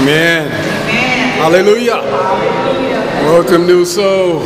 Amen. Amen. Hallelujah. Welcome, new soul.